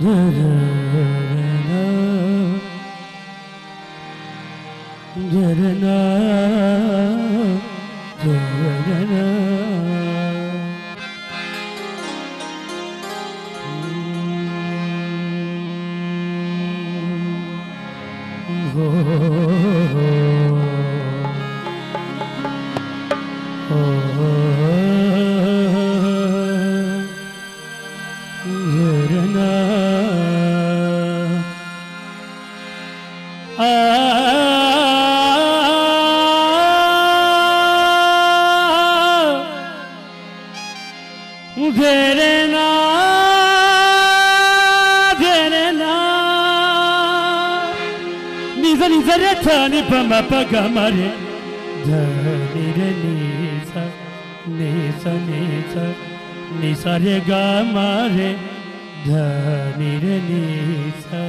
Oh. Derena derena Niza niza reta ni pama pagamare Da ni re niza niza niza Nisa re gamare Da ni re niza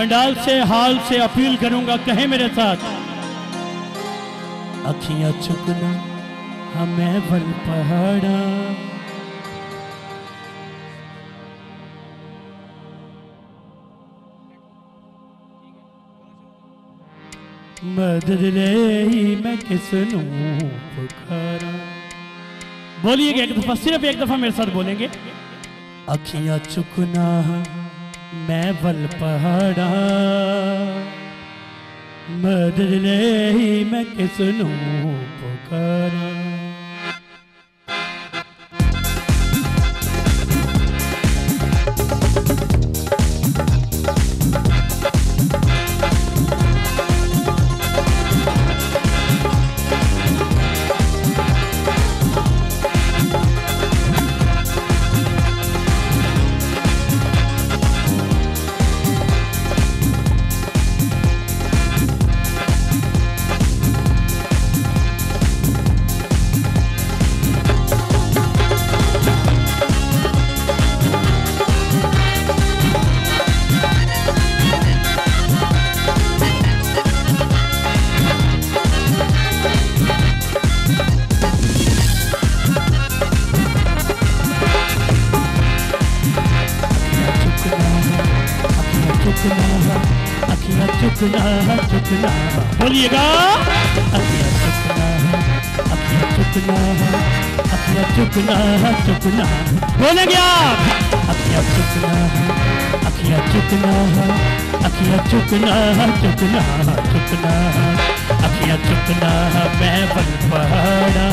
pandal से हाल से appeal करूँगा कहे मेरे साथ। अखियाँ चुकना हमें बल पहाड़ा। मदद ले ही मैं किसनू पुकारा। बोलिएगा एक दफ़ा सिर्फ़ एक दफ़ा मेरे साथ बोलेंगे। अखियाँ चुकना मैं बल पहाड़ा। मदद ले ही मैं किसनू पुकारा। अखियाँ चुकना चुकना बोलिएगा। अखियाँ चुकना अखियाँ चुकना अखियाँ चुकना चुकना बोलेंगे आप। अखियाँ चुकना अखियाँ चुकना अखियाँ चुकना चुकना चुकना अखियाँ चुकना मैं बन पहाड़ा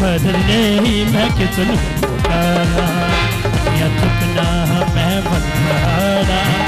मदर ने ही मैं किसन पुकारा अखियाँ चुकना, मैं बन पहाड़ा।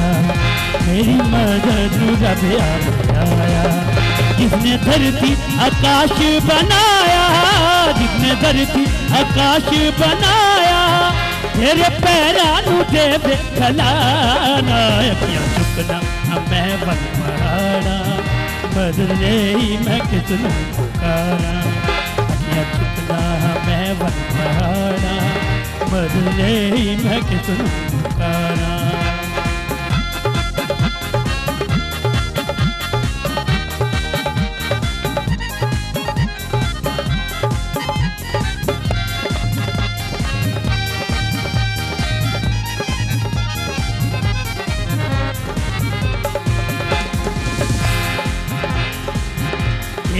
मेरी मदद रब आया जिसने धरती आकाश बनाया, जिसने धरती आकाश बनाया, तेरे पैरां नु दे दे खलाना चुकना मैं बन पहाड़ा मदद ले मैं किसनू पुकारा, अखियाँ चुकना मैं बन पहाड़ा बदले ही मैं किसनू पुकारा।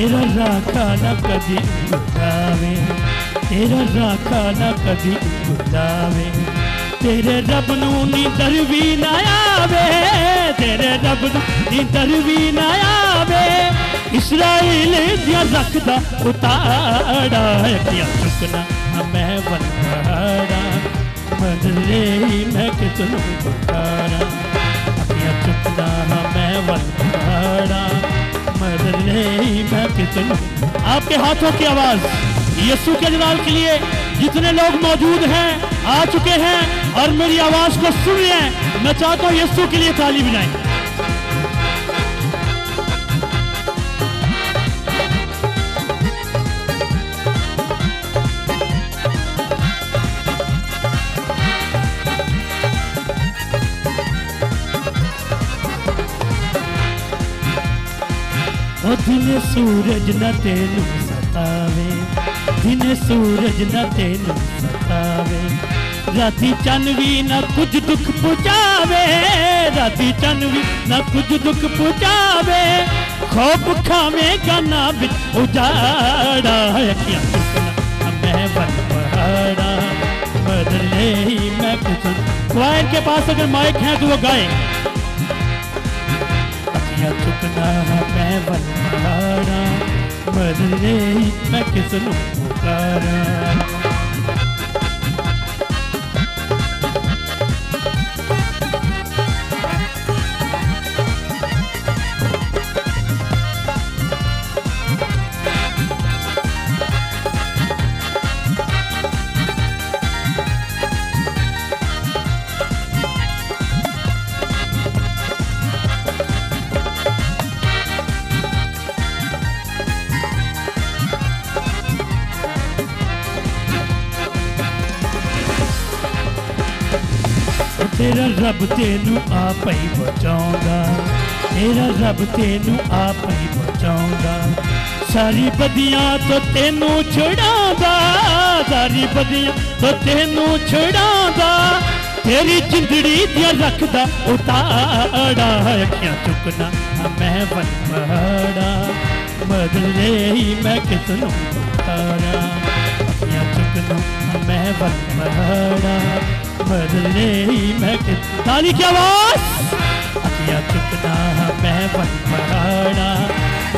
तेरा राखा न कदी बुलावे तेरा राखा न कदी बुलावे तेरे रब नींदर भी ना आवे, तेरे रब नू नींदर भी ना आवे। इसराइल दिया रखदा उताड़ा अखियाँ चुकना मैं बन बदले ही मैं किसनू पुकारा अखियाँ चुकना मैं बन आपके हाथों की आवाज़, यीशु के जलाल के लिए जितने लोग मौजूद हैं, आ चुके हैं और मेरी आवाज़ को सुन रहे हैं। मैं चाहता हूँ यीशु के लिए ताली बजाएँ। दिन सूरज न तेन सतावे दिन सूरज न तेन सतावे। राती चन भी न कुछ दुख पहुंचावे राती चन भी न कुछ दुख पहुंचावे खोप खावे गाना बिच उजाड़ा अखियाँ मैं बन पहाड़ा। बदले ही मैं कुछ तो क्वायर के पास अगर माइक है तो वो गाए अखियाँ चुकना मैं बन ही मैं किस पुकारा ਤੇਰਾ ਰੱਬ ਤੈਨੂੰ ਆਪ ਹੀ ਬਚਾਉਂਦਾ ਤੇਰਾ ਰੱਬ ਤੈਨੂੰ ਆਪ ਹੀ ਬਚਾਉਂਦਾ ਸਾਰੀ ਬਦੀਆਂ ਤੋਂ ਤੈਨੂੰ ਛੁਡਾਉਂਦਾ ਸਾਰੀ ਬਦੀਆਂ ਤੋਂ ਤੈਨੂੰ ਛੁਡਾਉਂਦਾ ਤੇਰੀ ਜਿੰਦੜੀ ਦੀਆਂ ਰੱਖਦਾ ਉਤਾੜਾ ਅੱਖਾਂ ਚੁੱਕਣਾ ਮੈਂ ਬਨ ਪਹਾੜਾ ਬਦਲੇ ਹੀ ਮੈਂ ਕਿਸ ਨੂੰ ਪੁਕਾਰਾਂ ਅੱਖਾਂ ਚੁੱਕਣਾ ਮੈਂ ਬਨ ਪਹਾੜਾ बदले ही मैं कि ताली की आवाज़। चुकना मैं बन पहाड़ा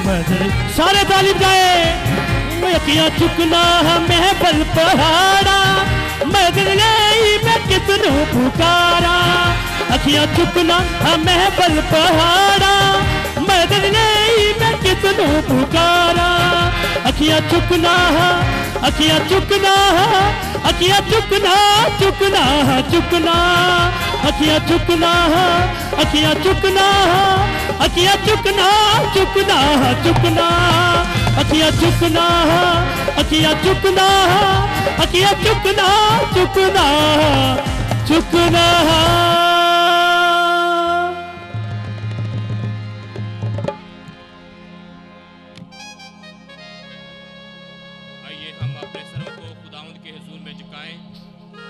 बदले सारे ताली बजाए अखियाँ चुकना मैं बन पहाड़ा। बदले ही मैं कितनू पुकारा। अखियाँ चुकना मैं बल पहाड़ा। बदले ही मैं कितनू पुकारा। अखियाँ चुकना अखियाँ चुकना अखियाँ चुकना चुकना चुकना। अखियाँ चुकना अखियाँ चुकना। अखियाँ चुकना चुकना चुकना। अखियाँ चुकना अखियाँ चुकना। अखियाँ चुकना चुकना। चुकना।